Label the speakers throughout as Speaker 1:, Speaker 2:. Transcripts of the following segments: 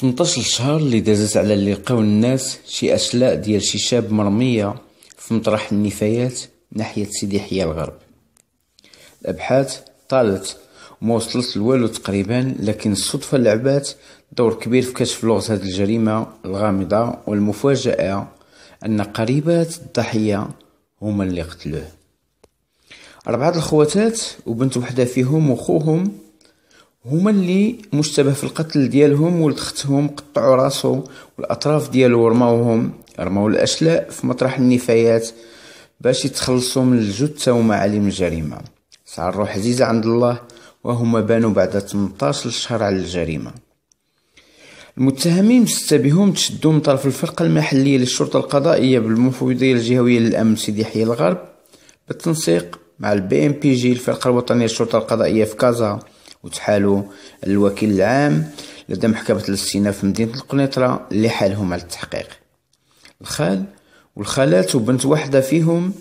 Speaker 1: 18 شهر اللي دازت على اللي لقاو الناس شي اشلاء ديال شي شاب مرمية في مطرح النفايات ناحية سيدي يحيى الغرب. الأبحاث طالت وما وصلت لوالو تقريبا لكن الصدفة لعبات دور كبير في كشف لغز هذه الجريمة الغامضة والمفاجأة أن قريبات الضحية هما اللي قتلوه. أربعة الخواتات وبنت وحدة فيهم وخوهم هما اللي مشتبه في القتل ديالهم ولد اختهم قطعوا راسو والأطراف ديالو رماوهم رماو الأشلاء في مطرح النفايات باش يتخلصوا من الجثة ومعالم الجريمة. ساعة الروح عزيزة عند الله وهما بانوا بعد 18 شهر على الجريمة. المتهمين ستة بهم تشدوا من طرف الفرقة المحلية للشرطة القضائية بالمفوضية الجهوية للأمن سيدي يحيى الغرب بالتنسيق مع ال BNPJ الفرقة الوطنية للشرطة القضائية في كازا وتحالوا الوكيل العام لدى محكمة الاستئناف في مدينة القنيطرة اللي حالهم على التحقيق. الخال والخالات وبنت واحدة فيهم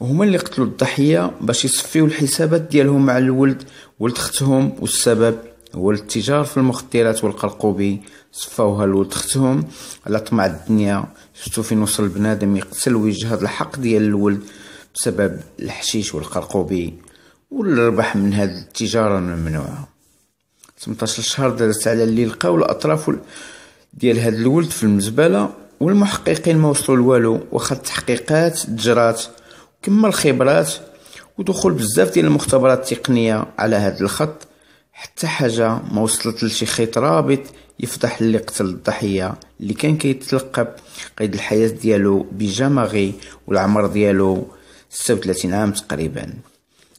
Speaker 1: وهما اللي قتلوا الضحية باش يصفيو الحسابات ديالهم مع الولد ولد اختهم والسبب هو الاتجار في المخدرات والقرقوبي صفاوها لولد اختهم على طمع الدنيا. شفتو فين وصل بنادم يقتل ويجهض الحق ديال الولد بسبب الحشيش والقرقوبي والربح من هذه التجارة الممنوعة 18 شهر دازت على اللي لقاو الأطراف ديال هاد الولد في المزبلة والمحققين ما وصلوا لوالو واخا التحقيقات تجرات كما الخبرات ودخول بزاف ديال المختبرات التقنية على هاد الخط حتى حاجة ما وصلت لشي خيط رابط يفضح اللي قتل الضحية اللي كان كيتلقب قيد الحياة ديالو بجماغي والعمر ديالو 36 عام تقريبا.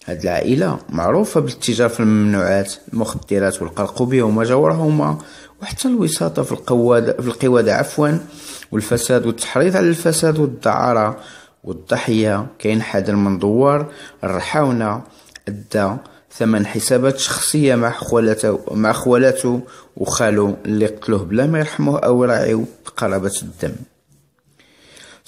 Speaker 1: هاد العائلة معروفة بالاتجار في الممنوعات المخدرات والقرقوبية وما جاورهما وحتى الوساطة في القوادة في القوادة عفوا والفساد والتحريض على الفساد والدعارة والضحية. كاين حاضر من دوار الرحاونة أدى ثمن حسابات شخصية مع خوالاته مع خوالاته وخالو اللي قتلوه بلا ما يرحموه أو يراعيو قرابة الدم.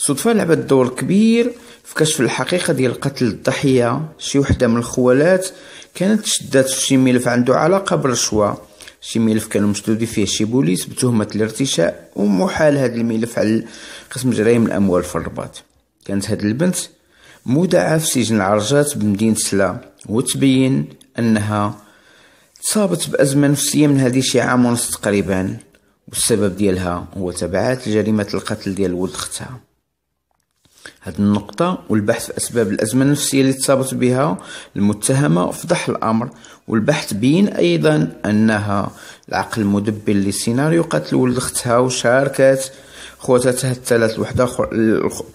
Speaker 1: صدفة لعبت دور كبير في كشف الحقيقة ديال قتل الضحية. شي وحدة من الخوالات كانت شدات في شي ملف عنده علاقة بالرشوة. شي ملف كانوا مشدودين فيه شي بوليس بتهمة الارتشاء ومحال هذا الملف على قسم جرائم الأموال في الرباط. كانت هاد البنت مودعة في سجن العرجات بمدينة سلا وتبين أنها تصابت بأزمة نفسية من هذه شي عام ونص تقريبا. والسبب ديالها هو تبعات جريمة القتل ديال ولد اختها. هذه النقطة والبحث في أسباب الأزمة النفسية اللي تصابت بها المتهمة فضح الأمر والبحث بين أيضا أنها العقل المدبر لسيناريو قتل ولد أختها وشاركت خواتاتها الثلاث وحدة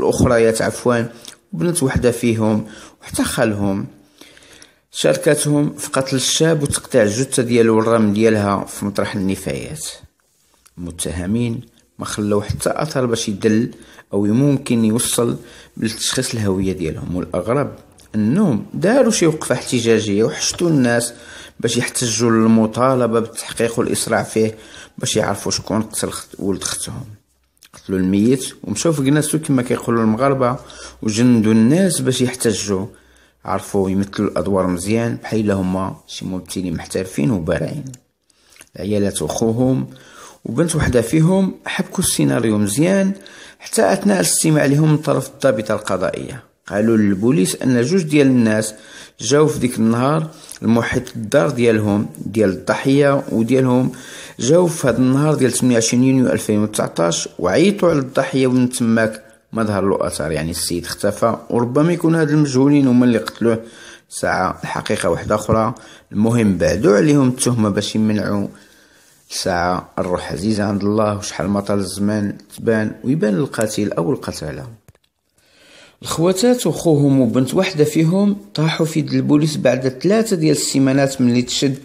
Speaker 1: الأخريات عفوا وبنت وحدة فيهم وحتى خالهم. شاركتهم في قتل الشاب وتقطيع الجثة ديالو والرمي ديالها في مطرح النفايات. المتهمين ما خلو حتى أثر باش يدل أو ممكن يوصل لتشخيص الهوية ديالهم. والأغرب أنهم داروا شي وقفة احتجاجية وحشتوا الناس باش يحتجوا للمطالبة بالتحقيق والإسراع فيه باش يعرفوا شكون قتل ولد اختهم قتلوا الميت ومشاو في قناسو كما كيقولوا المغاربة وجندوا الناس باش يحتجوا. عرفوا يمثلوا الأدوار مزيان بحال هما شي ممثلين محترفين وبارعين عيالات أخوهم وبنت وحدة فيهم حبكوا السيناريو مزيان حتى أثناء الاستماع لهم من طرف الضابطة القضائية. قالوا للبوليس أن جوج ديال الناس جاو في ديك النهار المحيط الدار ديالهم ديال الضحية وديالهم جاو في هذا النهار ديال 28 يونيو 2019 وعيطوا على الضحية ومن تماك ما ظهر له اثر يعني السيد اختفى وربما يكون هاد المجهولين هما اللي قتلوه. ساعة الحقيقة واحدة أخرى المهم بعدوا عليهم التهمة باش يمنعوا ساعة الروح عزيزة عند الله وشحال ما طال الزمان تبان ويبان القاتل أو القتالة الخواتات وخوهم وبنت واحدة فيهم طاحوا في يد البوليس بعد ثلاثة ديال السيمانات ملي تشد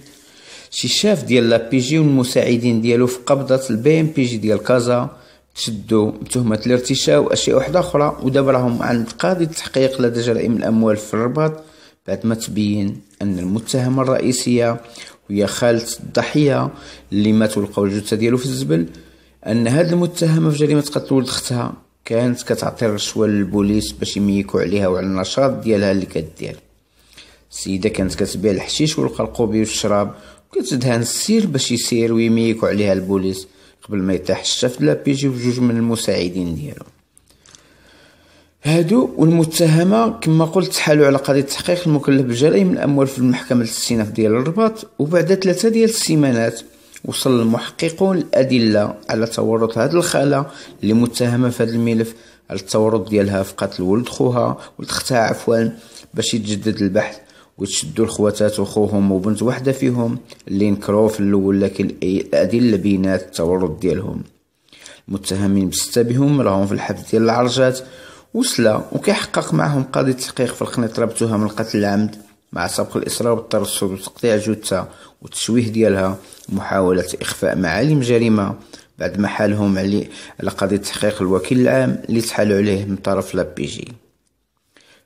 Speaker 1: الشاف ديال la PJ والمساعدين ديالو في قبضة ال BNPJ ديال كازا. تشدوا بتهمة الارتشاء وأشياء واحدة أخرى ودابا راهم عند قاضي التحقيق لدى جرائم الأموال في الرباط بعد ما تبين أن المتهمة الرئيسية وهي خالة الضحية اللي مات ولقاو الجثة ديالو في الزبل أن هاد المتهمة في جريمة قتل ولد أختها كانت كتعطي الرشوة للبوليس باش يميكو عليها وعلى النشاط ديالها اللي كدير السيدة كانت كتبيع الحشيش والقرقوبي والشراب وكتدهن السير باش يسير ويميكو عليها البوليس قبل ما يطيح الشاف لا بيجي وجوج من المساعدين ديالو. هادو والمتهمة كما قلت تحالوا على قضية تحقيق المكلف بجرائم الأموال في المحكمة الاستئناف ديال الرباط وبعد ثلاثة ديال السيمانات وصل المحققون الأدلة على تورط هاد الخالة اللي متهمة في هذا الملف على التورط ديالها في قتل ولد خوها ولد اختها عفوا باش يتجدد البحث وتشدوا الخواتات وخوهم وبنت وحدة فيهم اللي نكروا في الأول لكن الأدلة بينات التورط ديالهم. المتهمين بستة بهم راهم في الحبس ديال العرجات وسلا وكيحقق معهم قاضي التحقيق في الخنيطره بتهم القتل العمد مع سبق الاصرار والترصد وتقطيع جثة والتشويه ديالها ومحاولة إخفاء معالم جريمة. بعد ما حالهم على قضيه تحقيق الوكيل العام اللي تحالوا عليه من طرف لابيجي.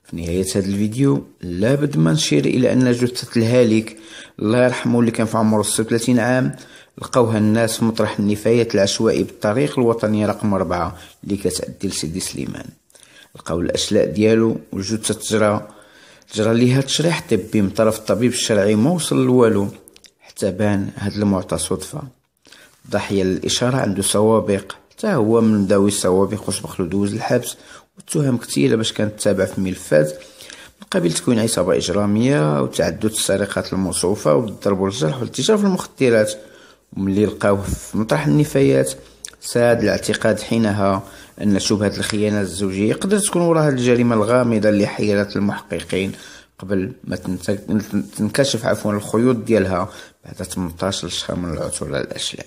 Speaker 1: في نهاية هذا الفيديو لابد ما نشير إلى أن جثة الهالك الله يرحمه اللي كان في عمره 36 عام لقوها الناس في مطرح النفايات العشوائي بالطريق الوطني رقم 4 اللي كتأدي لسيدي سليمان. لقاو الأشلاء ديالو والجثة تجرى جرى ليها تشريح طبي من طرف الطبيب الشرعي ما وصل لوالو حتى بان هاد المعطى صدفة. ضحية للإشارة عنده سوابق حتى هو من ذوي السوابق وسبق له دوز الحبس والتهم كثيرة باش كانت تتابع في ملفات من قبيل تكوين عصابة إجرامية وتعدد السرقات الموصوفة والضرب والجرح والاتجار في المخدرات وملي لقاوه في مطرح النفايات ساد الاعتقاد حينها أن شبهة الخيانة الزوجية قدرت تكون وراء هذه الجريمة الغامضة اللي حيرت المحققين قبل ما تنكشف عفوا الخيوط ديالها بعد 18 شهر من العثور على الأشلاء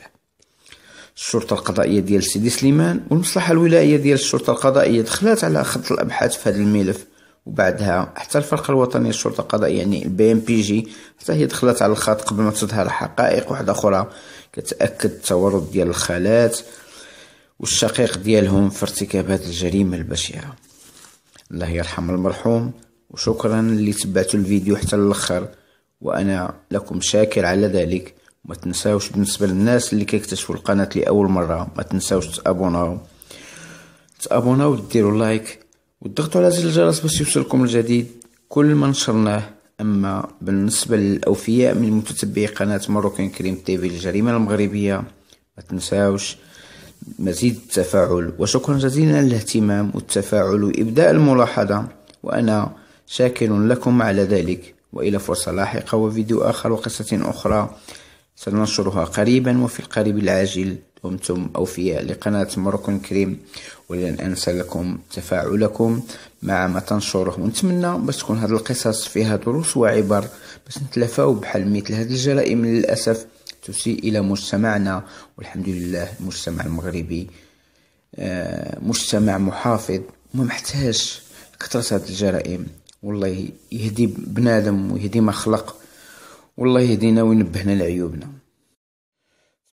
Speaker 1: الشرطة القضائية ديال سيدي سليمان والمصلحة الولائية ديال الشرطة القضائية دخلت على خط الأبحاث في هذا الملف وبعدها حتى الفرقة الوطنية للشرطة القضائية يعني ال BNPJ حتى هي دخلت على الخط قبل ما تظهر حقائق واحدة أخرى كتأكد التورط ديال الخالات والشقيق ديالهم في ارتكاب هذه الجريمة البشعة. الله يرحم المرحوم وشكرا اللي تبعتوا الفيديو حتى للآخر وأنا لكم شاكر على ذلك. ما تنساوش بالنسبة للناس اللي كيكتشفوا القناة لأول مرة ما تنساوش تابوناو. تابوناو وديروا like وتضغطوا على زر الجرس باش يوصلكم الجديد. كل ما نشرناه أما بالنسبة للأوفياء من متتبعي قناة مروكين كريم TV الجريمة المغربية ما تنساوش مزيد التفاعل وشكرا جزيلا للاهتمام والتفاعل وإبداء الملاحظة. وأنا شاكر لكم على ذلك. وإلى فرصة لاحقة وفيديو آخر وقصة أخرى. سننشرها قريبا وفي القريب العاجل. دمتم أوفياء لقناة مروكو كريم. ولن أنسى لكم تفاعلكم مع ما تنشره. ونتمنى باش تكون هذه القصص فيها دروس وعبر. باش نتلافاو بحال مثل هذه الجرائم للأسف. تسيء إلى مجتمعنا والحمد لله المجتمع المغربي آه، مجتمع محافظ وما محتاج كثرة هذه الجرائم. والله يهدي بنادم ويهدي ما خلق والله يهدينا وينبهنا لعيوبنا.